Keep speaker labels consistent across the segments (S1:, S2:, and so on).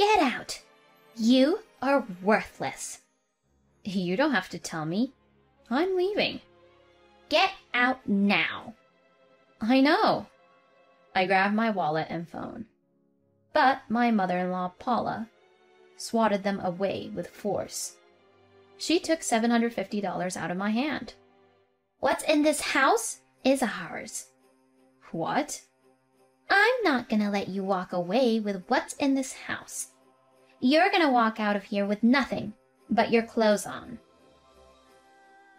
S1: Get out! You are worthless.
S2: You don't have to tell me. I'm leaving.
S1: Get out now.
S2: I know. I grabbed my wallet and phone. But my mother in law, Paula, swatted them away with force. She took $750 out of my hand.
S1: What's in this house is ours.
S2: What?
S1: I'm not gonna let you walk away with what's in this house. You're gonna walk out of here with nothing but your clothes on.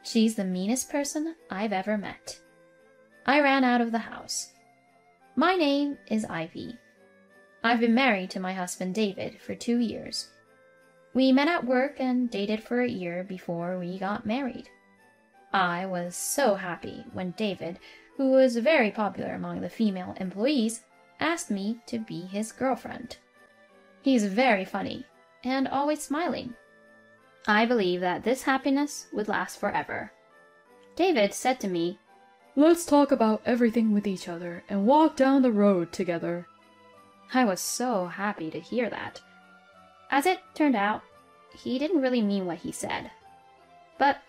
S2: She's the meanest person I've ever met. I ran out of the house. My name is Ivy. I've been married to my husband David for two years. We met at work and dated for a year before we got married. I was so happy when David, who was very popular among the female employees, asked me to be his girlfriend. He's very funny and always smiling. I believe that this happiness would last forever. David said to me,
S3: Let's talk about everything with each other and walk down the road together.
S2: I was so happy to hear that. As it turned out, he didn't really mean what he said. But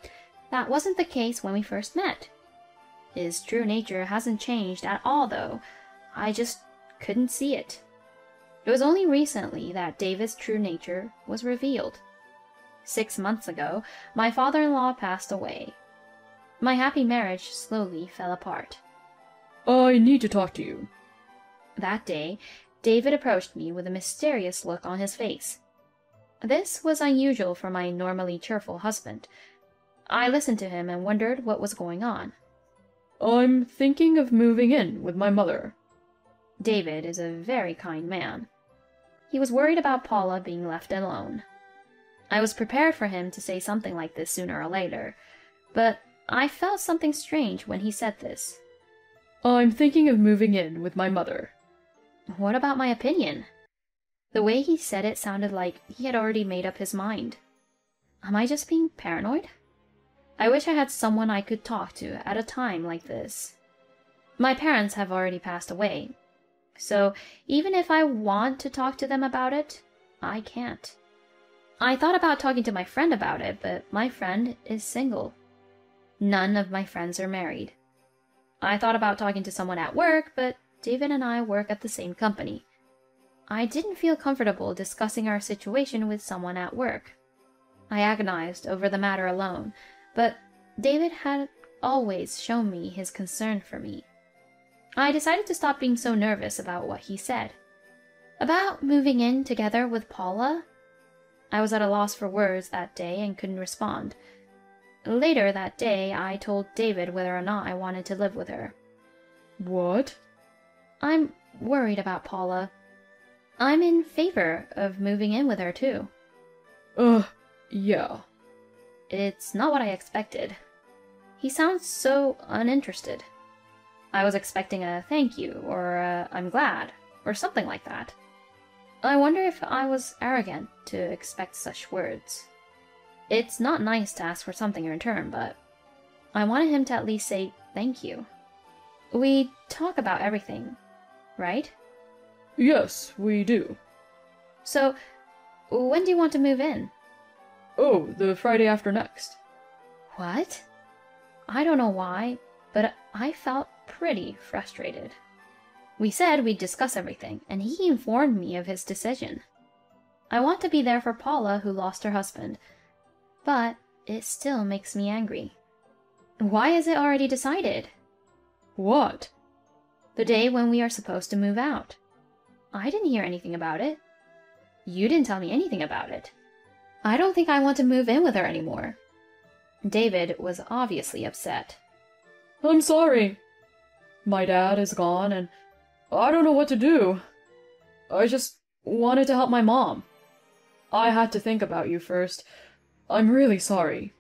S2: that wasn't the case when we first met. His true nature hasn't changed at all, though. I just couldn't see it. It was only recently that David's true nature was revealed. Six months ago, my father in law passed away. My happy marriage slowly fell apart.
S3: I need to talk to you.
S2: That day, David approached me with a mysterious look on his face. This was unusual for my normally cheerful husband. I listened to him and wondered what was going on.
S3: I'm thinking of moving in with my mother.
S2: David is a very kind man. He was worried about Paula being left alone. I was prepared for him to say something like this sooner or later, but I felt something strange when he said this.
S3: I'm thinking of moving in with my mother.
S2: What about my opinion? The way he said it sounded like he had already made up his mind. Am I just being paranoid? I wish I had someone I could talk to at a time like this. My parents have already passed away, so even if I want to talk to them about it, I can't. I thought about talking to my friend about it, but my friend is single. None of my friends are married. I thought about talking to someone at work, but David and I work at the same company. I didn't feel comfortable discussing our situation with someone at work. I agonized over the matter alone, but David had always shown me his concern for me. I decided to stop being so nervous about what he said. About moving in together with Paula? I was at a loss for words that day and couldn't respond. Later that day, I told David whether or not I wanted to live with her.
S3: What?
S2: I'm worried about Paula. I'm in favor of moving in with her, too.
S3: Uh, yeah.
S2: It's not what I expected. He sounds so uninterested. I was expecting a thank you, or i I'm glad, or something like that. I wonder if I was arrogant to expect such words. It's not nice to ask for something in return, but I wanted him to at least say thank you. We talk about everything, right?
S3: Yes, we do.
S2: So, when do you want to move in?
S3: Oh, the Friday after next.
S2: What? I don't know why, but I felt pretty frustrated. We said we'd discuss everything, and he informed me of his decision. I want to be there for Paula, who lost her husband, but it still makes me angry. Why is it already decided?
S3: What?
S2: The day when we are supposed to move out. I didn't hear anything about it. You didn't tell me anything about it. I don't think I want to move in with her anymore. David was obviously upset.
S3: I'm sorry. My dad is gone, and I don't know what to do. I just wanted to help my mom. I had to think about you first. I'm really sorry.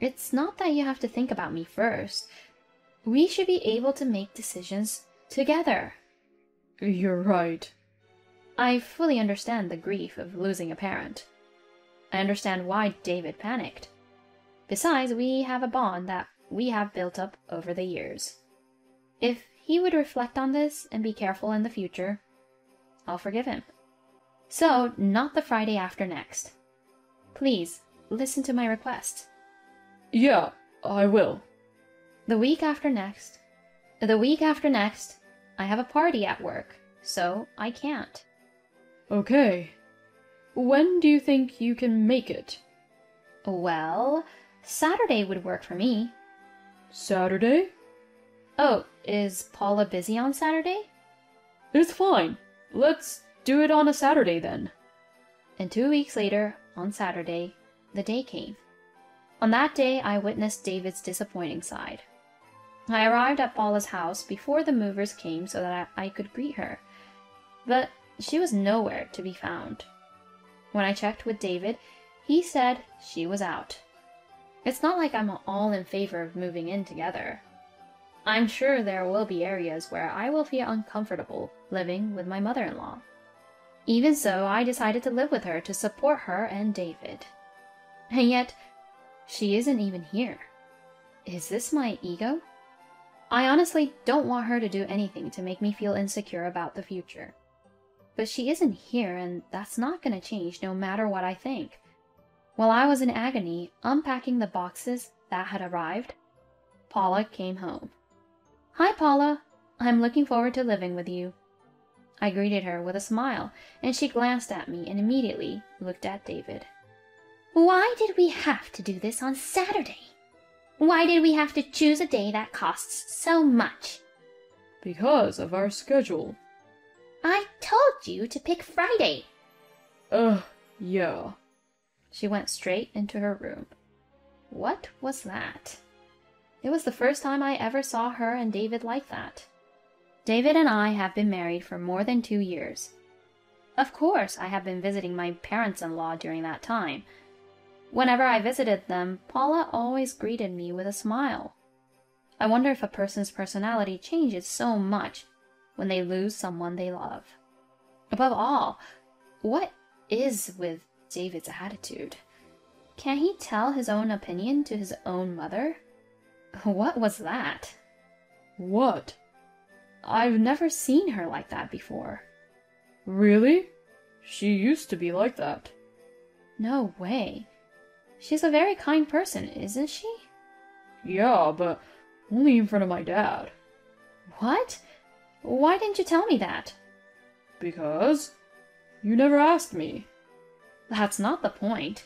S2: It's not that you have to think about me first. We should be able to make decisions together.
S3: You're right.
S2: I fully understand the grief of losing a parent. I understand why David panicked. Besides, we have a bond that we have built up over the years. If he would reflect on this and be careful in the future, I'll forgive him. So, not the Friday after next. Please, listen to my request.
S3: Yeah, I will.
S2: The week after next. The week after next, I have a party at work, so I can't.
S3: Okay. When do you think you can make it?
S2: Well, Saturday would work for me.
S3: Saturday?
S2: Oh, is Paula busy on Saturday?
S3: It's fine. Let's do it on a Saturday then.
S2: And two weeks later, on Saturday, the day came. On that day, I witnessed David's disappointing side. I arrived at Paula's house before the movers came so that I, I could greet her, but she was nowhere to be found. When I checked with David, he said she was out. It's not like I'm all in favor of moving in together. I'm sure there will be areas where I will feel uncomfortable living with my mother in law. Even so, I decided to live with her to support her and David. And yet, she isn't even here. Is this my ego? I honestly don't want her to do anything to make me feel insecure about the future. But she isn't here, and that's not going to change no matter what I think. While I was in agony, unpacking the boxes that had arrived, Paula came home. Hi, Paula. I'm looking forward to living with you. I greeted her with a smile, and she glanced at me and immediately looked at David.
S1: Why did we have to do this on Saturday? Why did we have to choose a day that costs so much?
S3: Because of our schedule.
S1: I told you to pick Friday.
S3: Ugh, yeah.
S2: She went straight into her room. What was that? It was the first time I ever saw her and David like that. David and I have been married for more than two years. Of course, I have been visiting my parents in law during that time. Whenever I visited them, Paula always greeted me with a smile. I wonder if a person's personality changes so much when they lose someone they love. Above all, what is with David's attitude? Can he tell his own opinion to his own mother? What was that?
S3: What?
S2: I've never seen her like that before.
S3: Really? She used to be like that.
S2: No way. She's a very kind person, isn't she?
S3: Yeah, but only in front of my dad.
S2: What? Why didn't you tell me that?
S3: Because you never asked me.
S2: That's not the point.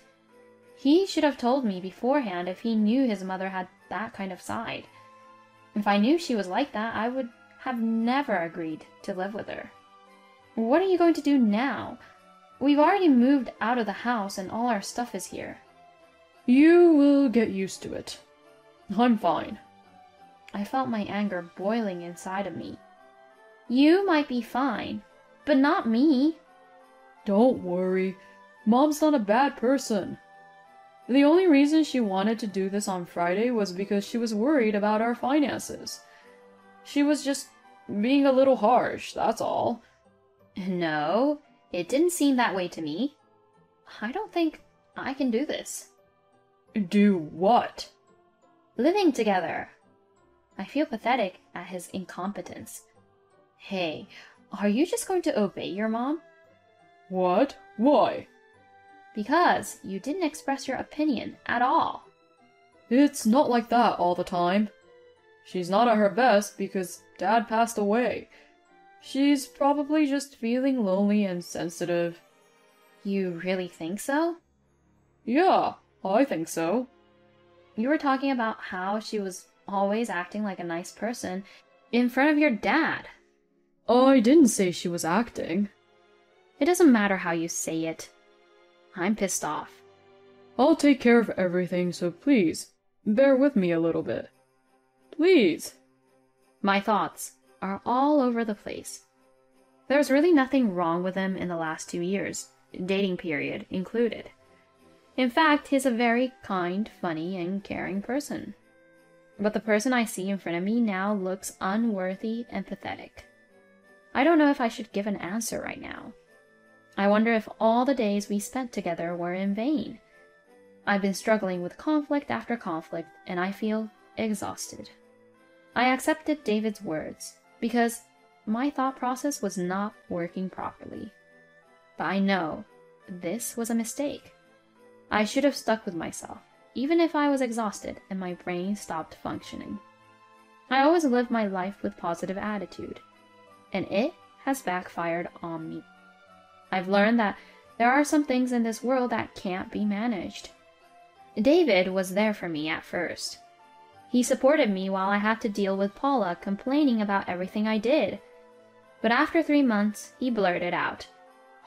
S2: He should have told me beforehand if he knew his mother had that kind of side. If I knew she was like that, I would have never agreed to live with her. What are you going to do now? We've already moved out of the house and all our stuff is here.
S3: You will get used to it. I'm fine.
S2: I felt my anger boiling inside of me. You might be fine, but not me.
S3: Don't worry. Mom's not a bad person. The only reason she wanted to do this on Friday was because she was worried about our finances. She was just being a little harsh, that's all.
S2: No, it didn't seem that way to me. I don't think I can do this.
S3: Do what?
S2: Living together. I feel pathetic at his incompetence. Hey, are you just going to obey your mom?
S3: What? Why?
S2: Because you didn't express your opinion at all.
S3: It's not like that all the time. She's not at her best because Dad passed away. She's probably just feeling lonely and sensitive.
S2: You really think so?
S3: Yeah, I think so.
S2: You were talking about how she was always acting like a nice person in front of your dad.
S3: Oh, I didn't say she was acting.
S2: It doesn't matter how you say it. I'm pissed off.
S3: I'll take care of everything, so please, bear with me a little bit. Please.
S2: My thoughts are all over the place. There's really nothing wrong with him in the last two years, dating period included. In fact, he's a very kind, funny, and caring person. But the person I see in front of me now looks unworthy and pathetic. I don't know if I should give an answer right now. I wonder if all the days we spent together were in vain. I've been struggling with conflict after conflict, and I feel exhausted. I accepted David's words because my thought process was not working properly. But I know this was a mistake. I should have stuck with myself, even if I was exhausted and my brain stopped functioning. I always lived my life with positive attitude, and it has backfired on me. I've learned that there are some things in this world that can't be managed. David was there for me at first. He supported me while I had to deal with Paula complaining about everything I did. But after three months, he blurted out.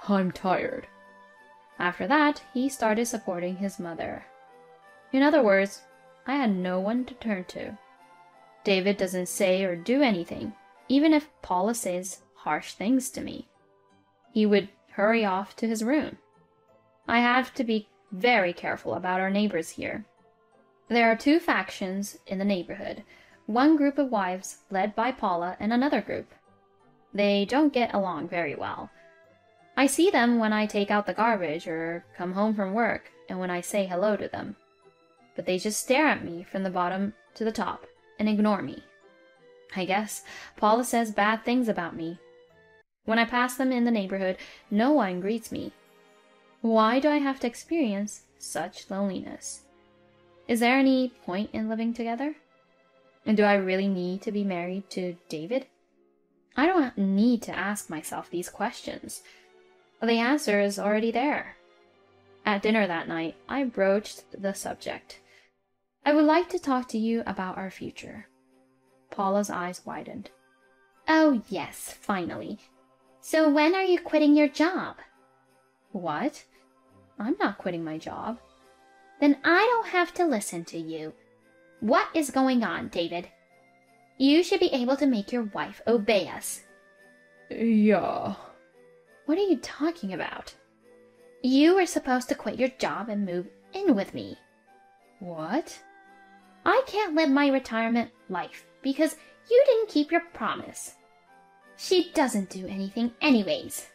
S3: I'm tired.
S2: After that, he started supporting his mother. In other words, I had no one to turn to. David doesn't say or do anything, even if Paula says harsh things to me. He would hurry off to his room. I have to be very careful about our neighbors here. There are two factions in the neighborhood one group of wives led by Paula and another group. They don't get along very well. I see them when I take out the garbage or come home from work and when I say hello to them. But they just stare at me from the bottom to the top and ignore me. I guess Paula says bad things about me. When I pass them in the neighborhood, no one greets me. Why do I have to experience such loneliness? Is there any point in living together? And do I really need to be married to David? I don't need to ask myself these questions. The answer is already there. At dinner that night, I broached the subject. I would like to talk to you about our future. Paula's eyes widened.
S1: Oh, yes, finally. So when are you quitting your job?
S2: What? I'm not quitting my job.
S1: Then I don't have to listen to you. What is going on, David? You should be able to make your wife obey us.
S3: Yeah.
S2: What are you talking about?
S1: You were supposed to quit your job and move in with me.
S2: What?
S1: I can't live my retirement life because you didn't keep your promise. She doesn't do anything, anyways.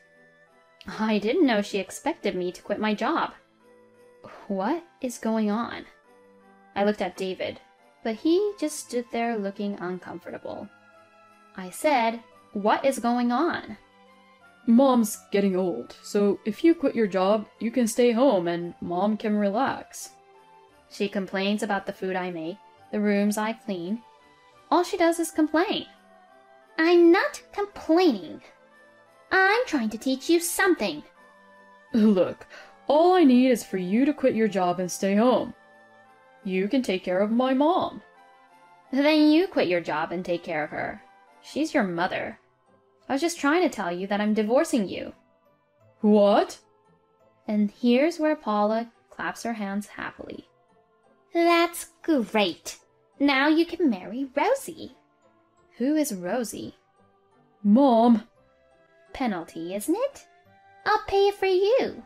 S2: I didn't know she expected me to quit my job. What is going on? I looked at David, but he just stood there looking uncomfortable. I said, What is going on?
S3: Mom's getting old, so if you quit your job, you can stay home and mom can relax.
S2: She complains about the food I make, the rooms I clean. All she does is complain.
S1: I'm not complaining. I'm trying to teach you something.
S3: Look, all I need is for you to quit your job and stay home. You can take care of my mom.
S2: Then you quit your job and take care of her. She's your mother. I was just trying to tell you that I'm divorcing you.
S3: What?
S2: And here's where Paula claps her hands happily.
S1: That's great. Now you can marry Rosie.
S2: Who is Rosie?
S3: Mom.
S1: Penalty, isn't it? I'll pay it for you.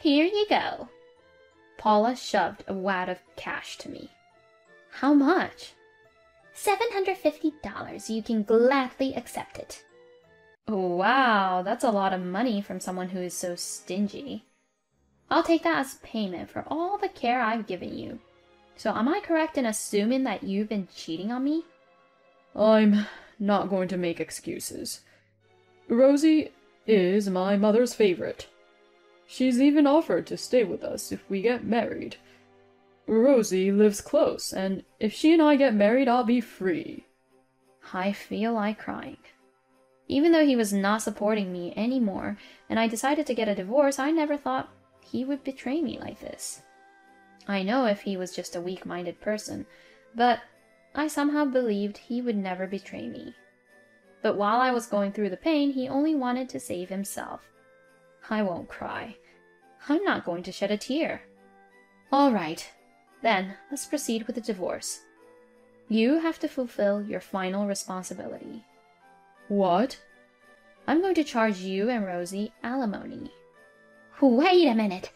S1: Here you go.
S2: Paula shoved a wad of cash to me. How much?
S1: $750. You can gladly accept it.
S2: Wow, that's a lot of money from someone who is so stingy. I'll take that as payment for all the care I've given you. So, am I correct in assuming that you've been cheating on me?
S3: I'm not going to make excuses. Rosie is my mother's favorite. She's even offered to stay with us if we get married. Rosie lives close, and if she and I get married, I'll be free.
S2: I feel like crying. Even though he was not supporting me anymore, and I decided to get a divorce, I never thought he would betray me like this. I know if he was just a weak minded person, but I somehow believed he would never betray me. But while I was going through the pain, he only wanted to save himself. I won't cry. I'm not going to shed a tear. All right, then let's proceed with the divorce. You have to fulfill your final responsibility.
S3: What?
S2: I'm going to charge you and Rosie alimony.
S1: Wait a minute.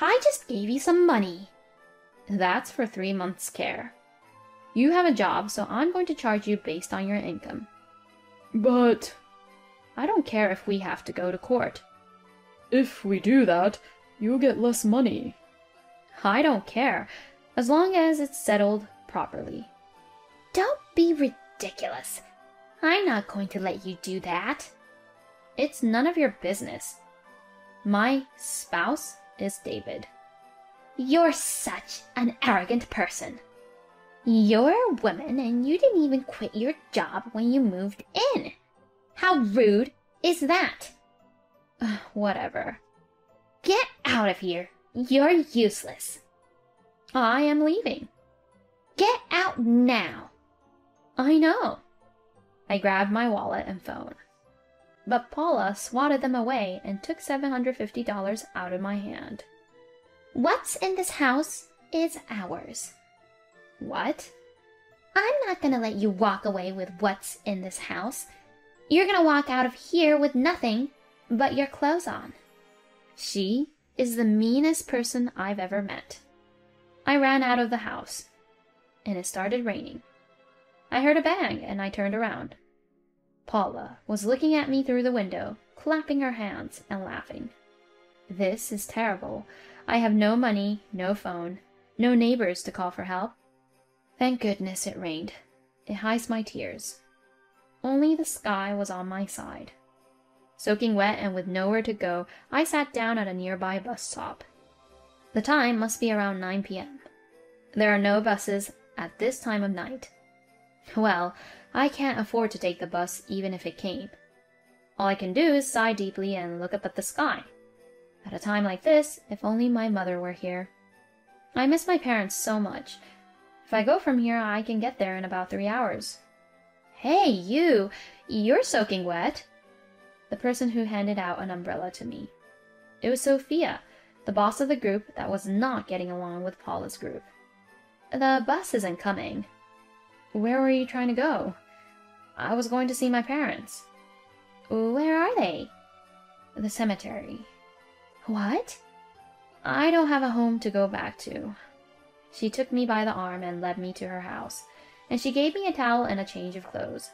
S1: I just gave you some money.
S2: That's for three months' care. You have a job, so I'm going to charge you based on your income.
S3: But.
S2: I don't care if we have to go to court.
S3: If we do that, you'll get less money.
S2: I don't care, as long as it's settled properly.
S1: Don't be ridiculous. I'm not going to let you do that.
S2: It's none of your business. My spouse is David.
S1: You're such an arrogant person. You're a woman and you didn't even quit your job when you moved in. How rude is that?
S2: Whatever.
S1: Get out of here. You're useless.
S2: I am leaving.
S1: Get out now.
S2: I know. I grabbed my wallet and phone. But Paula swatted them away and took $750 out of my hand.
S1: What's in this house is ours.
S2: What?
S1: I'm not gonna let you walk away with what's in this house. You're gonna walk out of here with nothing but your clothes on.
S2: She is the meanest person I've ever met. I ran out of the house, and it started raining. I heard a bang, and I turned around. Paula was looking at me through the window, clapping her hands and laughing. This is terrible. I have no money, no phone, no neighbors to call for help. Thank goodness it rained. It hides my tears. Only the sky was on my side. Soaking wet and with nowhere to go, I sat down at a nearby bus stop. The time must be around 9 p.m. There are no buses at this time of night. Well, I can't afford to take the bus even if it came. All I can do is sigh deeply and look up at the sky. At a time like this, if only my mother were here. I miss my parents so much. If I go from here, I can get there in about three hours. Hey, you! You're soaking wet! The person who handed out an umbrella to me. It was Sophia, the boss of the group that was not getting along with Paula's group. The bus isn't coming. Where were you trying to go? I was going to see my parents.
S1: Where are they?
S2: The cemetery.
S1: What?
S2: I don't have a home to go back to. She took me by the arm and led me to her house, and she gave me a towel and a change of clothes.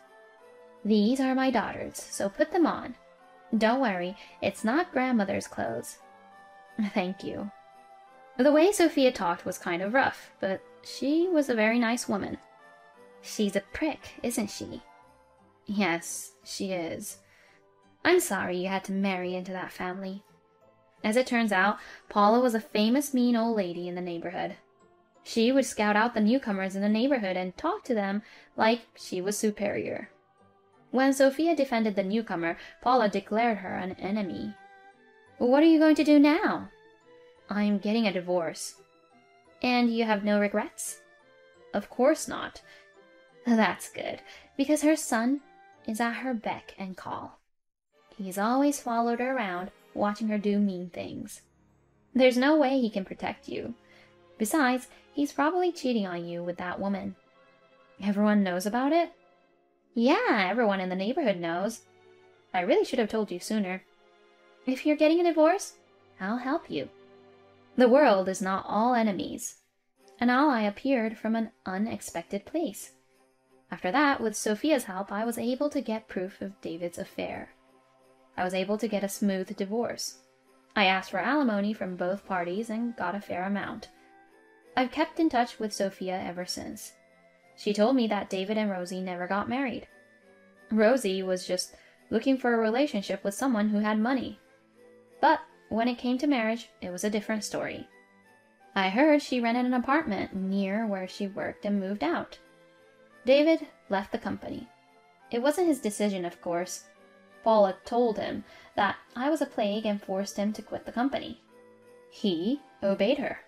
S2: These are my daughters, so put them on. Don't worry, it's not grandmother's clothes. Thank you. The way Sophia talked was kind of rough, but she was a very nice woman.
S1: She's a prick, isn't she?
S2: Yes, she is.
S1: I'm sorry you had to marry into that family.
S2: As it turns out, Paula was a famous mean old lady in the neighborhood. She would scout out the newcomers in the neighborhood and talk to them like she was superior. When Sophia defended the newcomer, Paula declared her an enemy.
S1: What are you going to do now?
S2: I'm getting a divorce.
S1: And you have no regrets?
S2: Of course not.
S1: That's good, because her son is at her beck and call. He's always followed her around, watching her do mean things.
S2: There's no way he can protect you. Besides, he's probably cheating on you with that woman. Everyone knows about it?
S1: Yeah, everyone in the neighborhood knows.
S2: I really should have told you sooner.
S1: If you're getting a divorce, I'll help you.
S2: The world is not all enemies. An ally appeared from an unexpected place. After that, with Sophia's help, I was able to get proof of David's affair. I was able to get a smooth divorce. I asked for alimony from both parties and got a fair amount. I've kept in touch with Sophia ever since. She told me that David and Rosie never got married. Rosie was just looking for a relationship with someone who had money. But when it came to marriage, it was a different story. I heard she rented an apartment near where she worked and moved out. David left the company. It wasn't his decision, of course. Paula told him that I was a plague and forced him to quit the company. He obeyed her.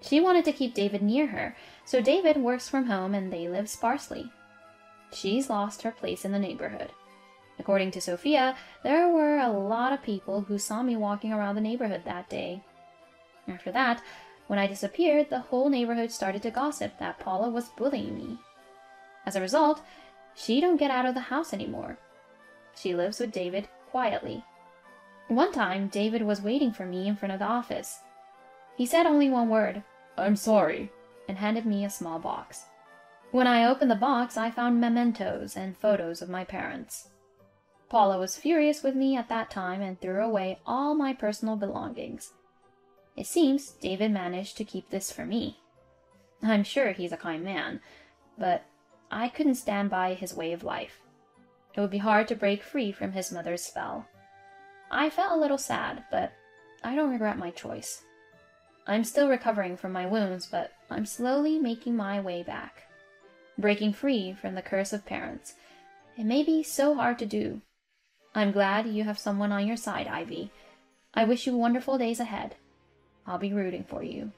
S2: She wanted to keep David near her, so David works from home and they live sparsely. She's lost her place in the neighborhood. According to Sophia, there were a lot of people who saw me walking around the neighborhood that day. After that, when I disappeared, the whole neighborhood started to gossip that Paula was bullying me. As a result, she don't get out of the house anymore. She lives with David quietly. One time, David was waiting for me in front of the office. He said only one word,
S3: I'm sorry,
S2: and handed me a small box. When I opened the box, I found mementos and photos of my parents. Paula was furious with me at that time and threw away all my personal belongings. It seems David managed to keep this for me. I'm sure he's a kind man, but I couldn't stand by his way of life. It would be hard to break free from his mother's spell. I felt a little sad, but I don't regret my choice. I'm still recovering from my wounds, but I'm slowly making my way back. Breaking free from the curse of parents. It may be so hard to do. I'm glad you have someone on your side, Ivy. I wish you wonderful days ahead. I'll be rooting for you.